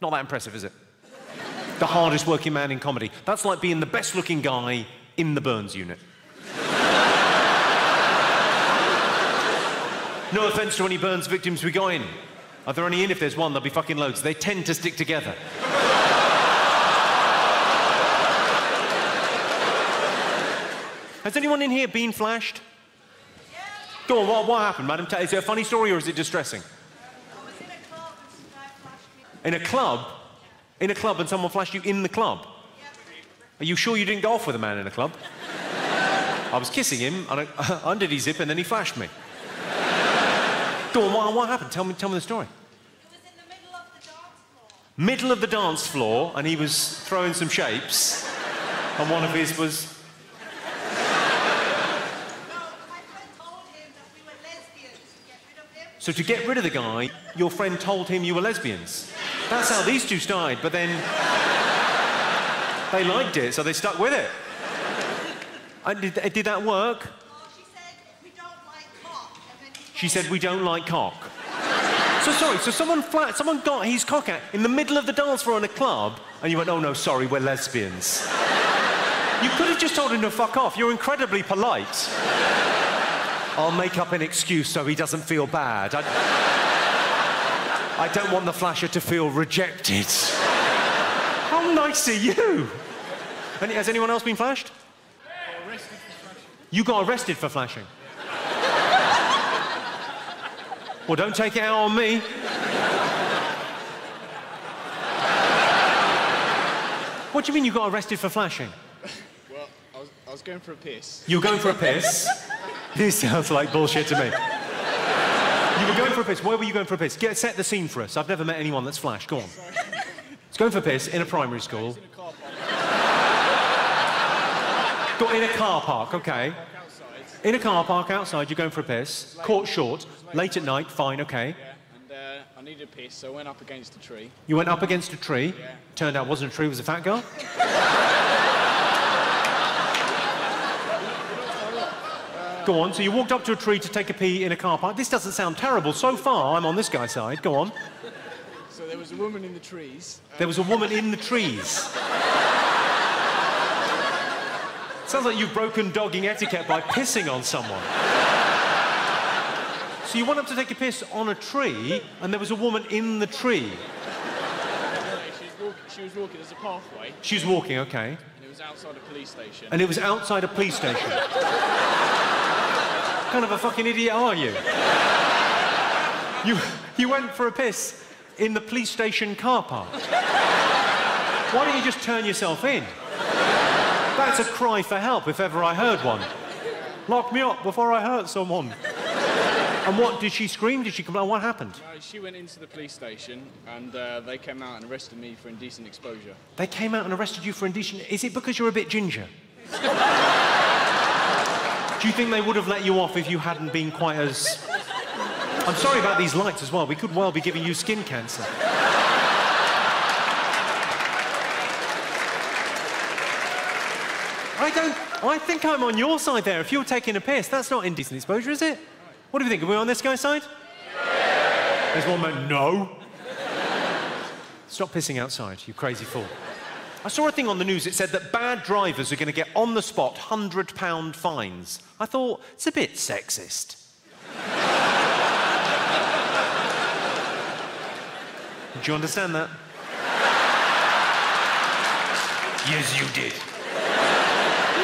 Not that impressive, is it? the hardest working man in comedy. That's like being the best looking guy in the Burns unit. no offense to any Burns victims we got in. Are there any in? If there's one, there'll be fucking loads. They tend to stick together. Has anyone in here been flashed? Go on, what, what happened, madam? Is it a funny story or is it distressing? In a club? In a club and someone flashed you in the club? Are you sure you didn't go off with a man in a club? I was kissing him, and I undid his zip, and then he flashed me. Go on, what, what happened? Tell me, tell me the story. It was in the middle of the dance floor. Middle of the dance floor, and he was throwing some shapes, and one of his was So to get rid of the guy, your friend told him you were lesbians. That's how these two started, but then they liked it, so they stuck with it. And did, did that work? Well, she said, we don't like cock. She said, we don't like cock. so sorry, so someone flat, someone got his cock out in the middle of the dance floor in a club, and you went, oh no, sorry, we're lesbians. you could have just told him to fuck off. You're incredibly polite. I'll make up an excuse so he doesn't feel bad. I, I don't want the flasher to feel rejected. How nice are you? And has anyone else been flashed? You got arrested for flashing. well, don't take it out on me. What do you mean you got arrested for flashing? Well, I was, I was going for a piss. You were going for a piss? This sounds like bullshit to me. You were going for a piss. Where were you going for a piss? Get, set the scene for us. I've never met anyone that's flash. Go on. It's going for a piss in a primary school. Got in a car park, okay. In a car park outside, you're going for a piss. Caught short, late at night, fine, okay. And uh, I needed a piss, so I went up against a tree. You went up against a tree. Yeah. Turned out it wasn't a tree, it was a fat girl. Go on. So you walked up to a tree to take a pee in a car park. This doesn't sound terrible. So far, I'm on this guy's side. Go on. So there was a woman in the trees. There was a woman in the trees. Sounds like you've broken dogging etiquette by pissing on someone. So you went up to take a piss on a tree, and there was a woman in the tree. She was, walk, she was walking, there's a pathway. She was walking, okay. And it was outside a police station. And it was outside a police station. What kind of a fucking idiot are you? You, you went for a piss in the police station car park. Why don't you just turn yourself in? That's a cry for help if ever I heard one. Lock me up before I hurt someone. And what, did she scream? Did she complain? What happened? No, she went into the police station and uh, they came out and arrested me for indecent exposure. They came out and arrested you for indecent. Is it because you're a bit ginger? Do you think they would have let you off if you hadn't been quite as. I'm sorry about these lights as well. We could well be giving you skin cancer. I don't. I think I'm on your side there. If you're taking a piss, that's not indecent exposure, is it? What do you think? Are we on this guy's side? There's one man. No. Stop pissing outside, you crazy fool. I saw a thing on the news. It said that bad drivers are going to get on the spot £100 fines. I thought, it's a bit sexist. Do you understand that? yes, you did.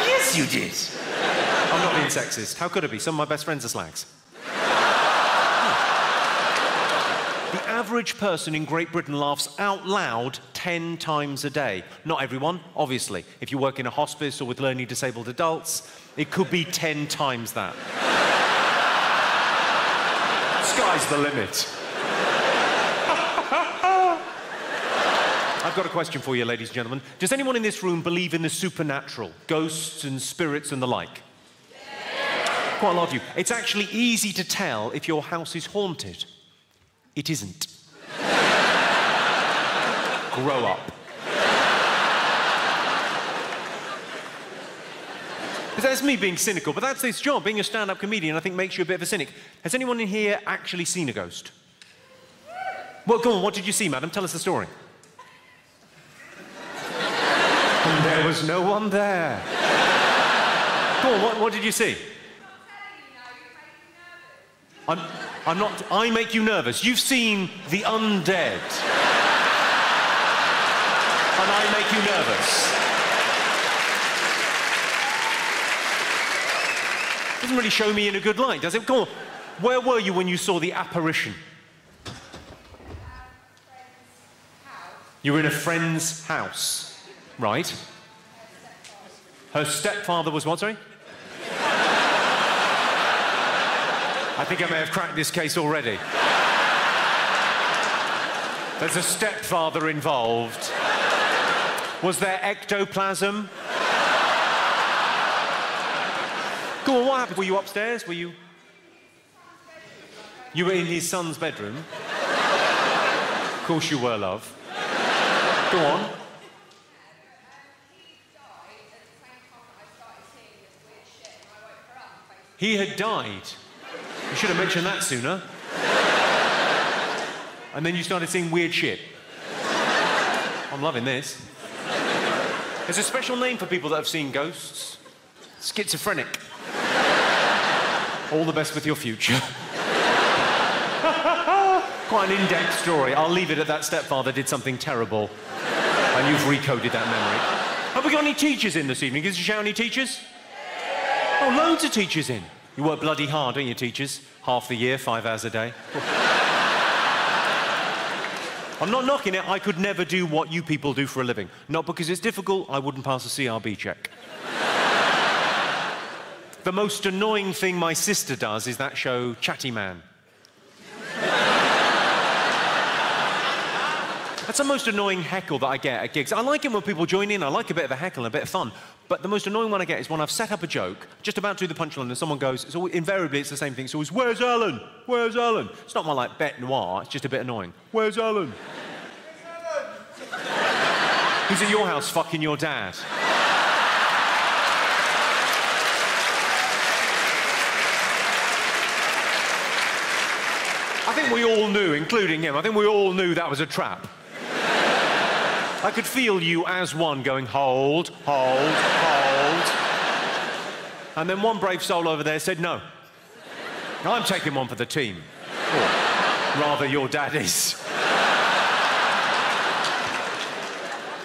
yes, you did. I'm not being sexist. How could I be? Some of my best friends are slags. Average person in Great Britain laughs out loud 10 times a day. Not everyone, obviously. If you work in a hospice or with learning disabled adults, it could be 10 times that. Sky's the limit. I've got a question for you, ladies and gentlemen. Does anyone in this room believe in the supernatural? Ghosts and spirits and the like? Quite a lot of you. It's actually easy to tell if your house is haunted. It isn't. Grow up. But that's me being cynical, but that's this job. Being a stand up comedian, I think, makes you a bit of a cynic. Has anyone in here actually seen a ghost? Well, go on, what did you see, madam? Tell us the story. and there was no one there. go on, what, what did you see? I'm. I'm not. I make you nervous. You've seen the undead. and I make you nervous. Doesn't really show me in a good light, does it? Come on. Where were you when you saw the apparition? You were in a friend's house, right? Her stepfather was what, sorry? I think I may have cracked this case already. There's a stepfather involved. Was there ectoplasm? Go on, what happened? Were you upstairs? Were you. You were in his son's bedroom? Of course you were, love. Go on. He had died. You should have mentioned that sooner. And then you started seeing weird shit. I'm loving this. There's a special name for people that have seen ghosts schizophrenic. All the best with your future. Quite an in-depth story. I'll leave it at that stepfather did something terrible. And you've recoded that memory. Have we got any teachers in this evening? Is shout any teachers? Oh, loads of teachers in. You work bloody hard, don't you, teachers? Half the year, five hours a day. I'm not knocking it. I could never do what you people do for a living. Not because it's difficult, I wouldn't pass a CRB check. the most annoying thing my sister does is that show Chatty Man. That's the most annoying heckle that I get at gigs. I like it when people join in. I like a bit of a heckle and a bit of fun. But the most annoying one I get is when I've set up a joke, just about to do the punchline, and someone goes, it's always, invariably it's the same thing. It's always, where's Alan? Where's Alan? It's not my like bet noir, it's just a bit annoying. Where's Alan? Who's at your house fucking your dad? I think we all knew, including him, I think we all knew that was a trap. I could feel you as one going, hold, hold, hold. And then one brave soul over there said, no. I'm taking one for the team. Or rather, your dad is.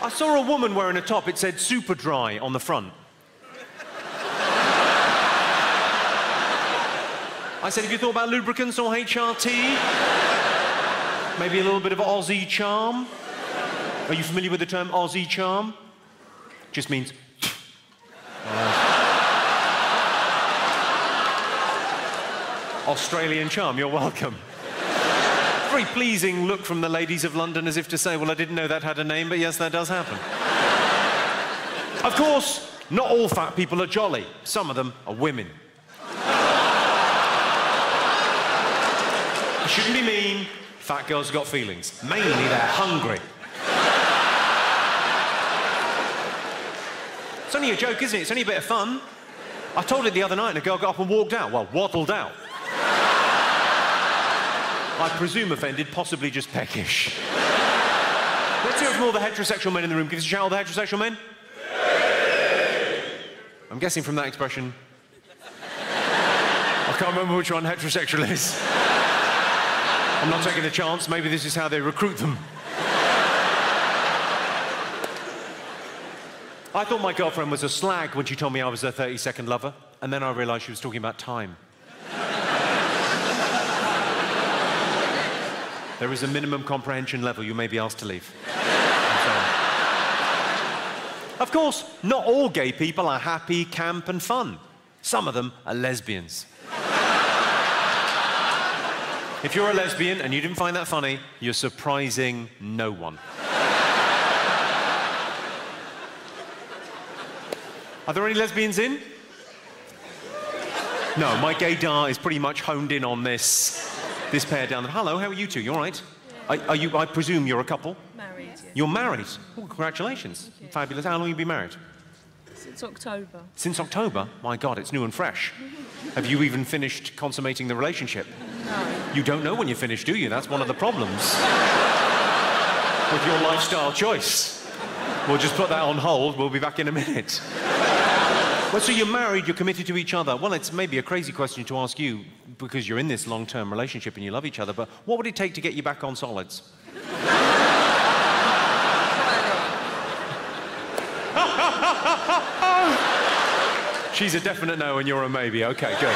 I saw a woman wearing a top, it said Superdry on the front. I said, have you thought about lubricants or HRT? Maybe a little bit of Aussie charm? Are you familiar with the term Aussie charm? Just means. Australian charm, you're welcome. Very pleasing look from the ladies of London as if to say, well, I didn't know that had a name, but yes, that does happen. of course, not all fat people are jolly. Some of them are women. you shouldn't be mean. Fat girls have got feelings. Mainly, they're hungry. It's only a joke, isn't it? It's only a bit of fun. I told it the other night and a girl got up and walked out. Well, waddled out. I presume offended, possibly just peckish. Let's hear from all the heterosexual men in the room. Give us a shout, all the heterosexual men. I'm guessing from that expression. I can't remember which one heterosexual is. I'm not taking a chance. Maybe this is how they recruit them. I thought my girlfriend was a slag when she told me I was her 32nd lover, and then I realised she was talking about time. there is a minimum comprehension level you may be asked to leave. Of course, not all gay people are happy, camp, and fun. Some of them are lesbians. if you're a lesbian and you didn't find that funny, you're surprising no one. Are there any lesbians in? No, my gaydar is pretty much honed in on this, this pair down there. Hello, how are you two? You all right? Yeah. Are, are you, I presume you're a couple? Married, yeah. You're married? Oh, congratulations. Fabulous. How long have you been married? Since October. Since October? My God, it's new and fresh. have you even finished consummating the relationship? No. You don't know when you're finished, do you? That's one of the problems with your lifestyle choice. We'll just put that on hold. We'll be back in a minute. Well, so you're married, you're committed to each other. Well, it's maybe a crazy question to ask you because you're in this long term relationship and you love each other, but what would it take to get you back on solids? She's a definite no and you're a maybe. Okay, good.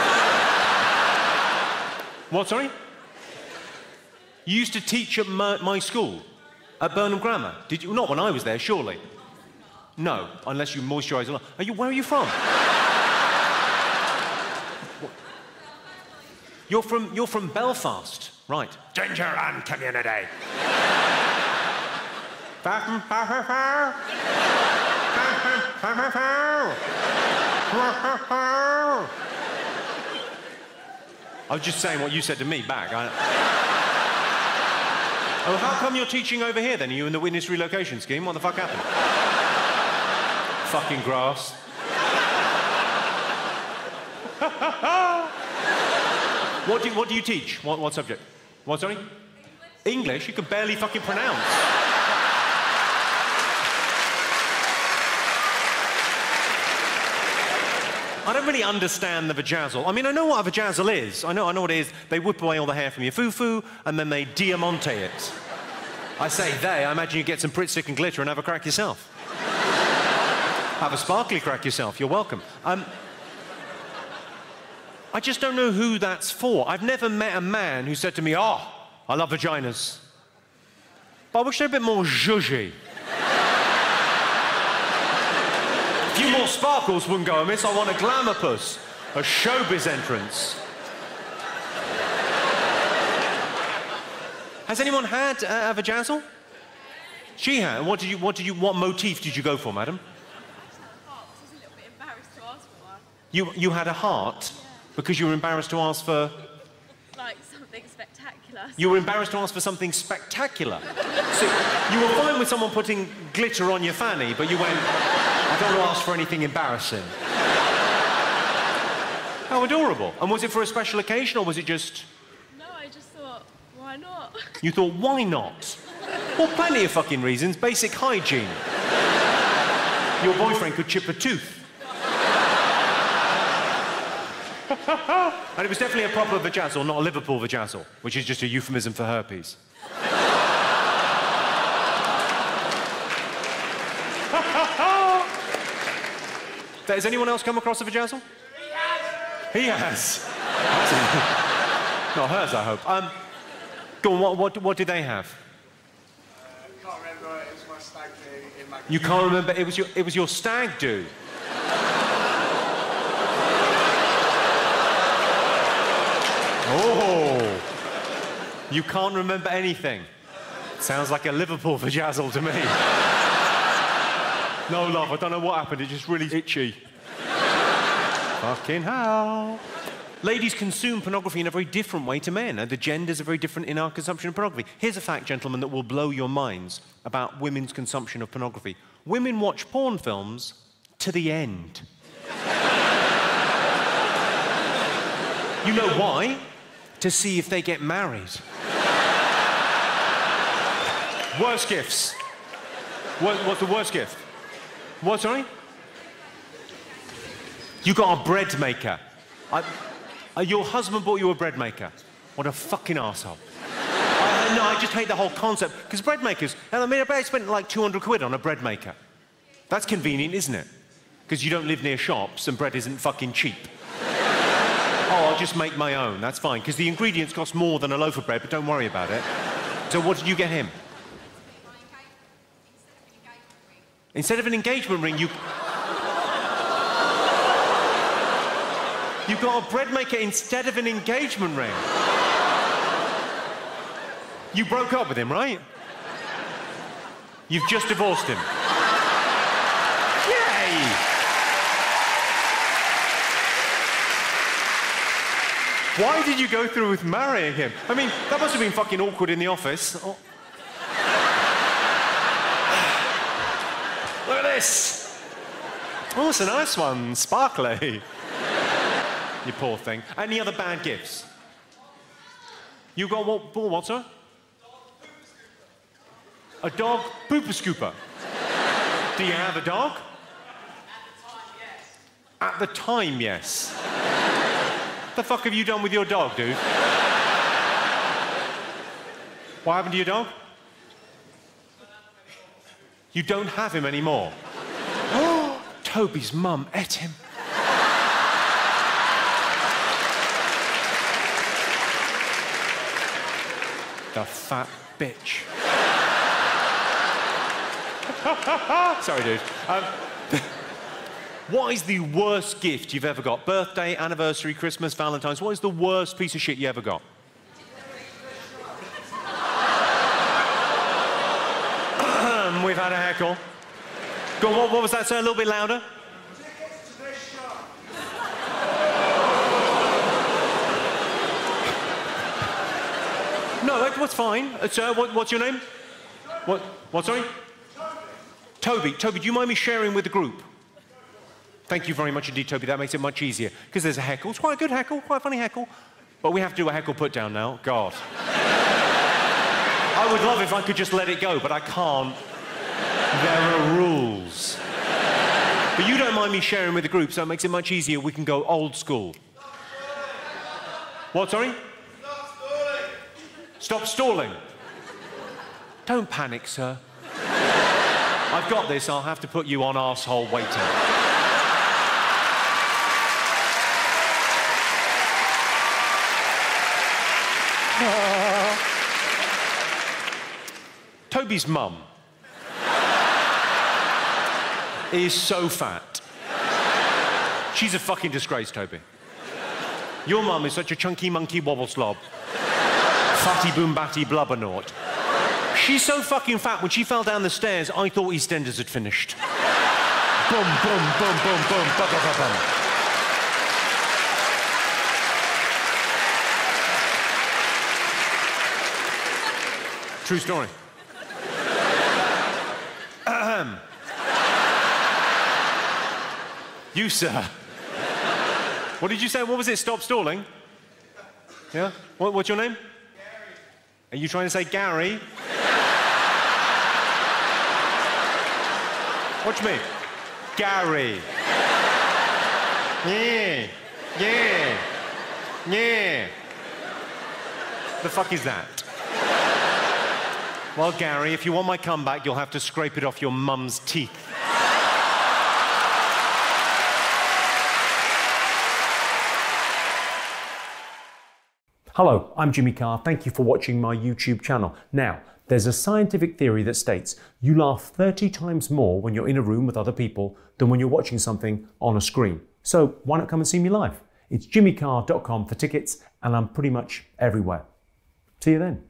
what, sorry? You used to teach at my, my school, at Burnham Grammar. Did you? Not when I was there, surely. No, unless you moisturise a lot. Are you, where are you from? You're from, you're from Belfast, right. Ginger and community. I was just saying what you said to me back. I... Oh, how come you're teaching over here then? Are you in the witness relocation scheme? What the fuck happened? Fucking grass. what, do you, what do you teach? What, what subject? What, sorry? English? You can barely fucking pronounce. I don't really understand the vajazzle. I mean, I know what a vajazzle is. I know, I know what it is. They whip away all the hair from your foo-foo, and then they diamante it. I say they, I imagine you get some Pritt stick and glitter and have a crack yourself. Have a sparkly crack yourself, you're welcome. Um, I just don't know who that's for. I've never met a man who said to me, oh, I love vaginas. But I wish they're a bit more zhuzhy. A few more sparkles wouldn't go amiss. I want a glamour puss, a showbiz entrance. Has anyone had uh, a vajazzle? She had. What did you? What did you? What motif did you go for, madam? You you had a heart because you were embarrassed to ask for. Like something spectacular. You were embarrassed to ask for something spectacular. so you were fine with someone putting glitter on your fanny, but you went, I don't want to ask for anything embarrassing. How adorable. And was it for a special occasion or was it just. No, I just thought, why not? You thought, why not? Well, plenty of fucking reasons. Basic hygiene. Your boyfriend could chip a tooth. and it was definitely a proper vajazzle, not a Liverpool vajazzle, which is just a euphemism for herpes. Has anyone else come across a vajazzle? He has. He has. not hers, I hope. Um, go on, what, what, what did they have? can't remember. It was my stag do in my. You can't remember, it was your, it was your stag do. Oh, you can't remember anything. Sounds like a Liverpool for vajazzle to me. No, love, I don't know what happened. It's just really itchy. Fucking hell. Ladies consume pornography in a very different way to men, and the genders are very different in our consumption of pornography. Here's a fact, gentlemen, that will blow your minds about women's consumption of pornography. Women watch porn films to the end. you know why? To see if they get married. Worst gifts. What, what's the worst gift? What, sorry? You got a bread maker. I, uh, your husband bought you a bread maker. What a fucking asshole. No, I just hate the whole concept. Because bread makers, and I mean, I bet I spent like 200 quid on a bread maker. That's convenient, isn't it? Because you don't live near shops and bread isn't fucking cheap. oh, I'll just make my own. That's fine. Because the ingredients cost more than a loaf of bread, but don't worry about it. So what did you get him? Instead of an engagement ring, you. You got a bread maker instead of an engagement ring. You broke up with him, right? You've just divorced him. Yay! Why did you go through with marrying him? I mean, that must have been fucking awkward in the office. Look. Oh, it's a nice one, sparkly. you poor thing. Any other bad gifts? You got what, what sir? A dog pooper scooper. Do you have a dog? At the time, yes. At the time, yes. the fuck have you done with your dog, dude? What happened to your dog? You don't have him anymore. Toby's mum ate him. the fat bitch. Sorry, dude. Um, what is the worst gift you've ever got? Birthday, anniversary, Christmas, Valentine's. What is the worst piece of shit you ever got? We've had a heckle. Go on, what, what was that, sir? A little bit louder? Tickets to this show. No, that, fine. Uh, sir, what, what's your name? What? What? Sorry. Toby. Toby, do you mind me sharing with the group? Thank you very much indeed, Toby. That makes it much easier because there's a heckle. It's quite a good heckle, quite a funny heckle. But we have to do a heckle put down now. God. I would love if I could just let it go, but I can't. There are rules. But you don't mind me sharing with the group, so it makes it much easier. We can go old school. What, sorry? Stop stalling. Don't panic, sir. I've got this. I'll have to put you on asshole waiting. Toby's mum is so fat. She's a fucking disgrace, Toby. Your mum is such a chunky monkey wobble slob. Fatty boom batty blubber blubbernaut. She's so fucking fat, when she fell down the stairs, I thought EastEnders had finished. boom, boom, boom, boom, boom, ba ba ba bum. True story. Ahem. You, sir. What did you say? What was it? Stop stalling? Yeah? What, what's your name? Gary. Are you trying to say Gary? Watch me. Gary. Yeah. Yeah. Yeah. The fuck is that? Well, Gary, if you want my comeback, you'll have to scrape it off your mum's teeth. Hello, I'm Jimmy Carr. Thank you for watching my YouTube channel. Now, there's a scientific theory that states you laugh 30 times more when you're in a room with other people than when you're watching something on a screen. So why not come and see me live? It's jimmycarr.com for tickets, and I'm pretty much everywhere. See you then.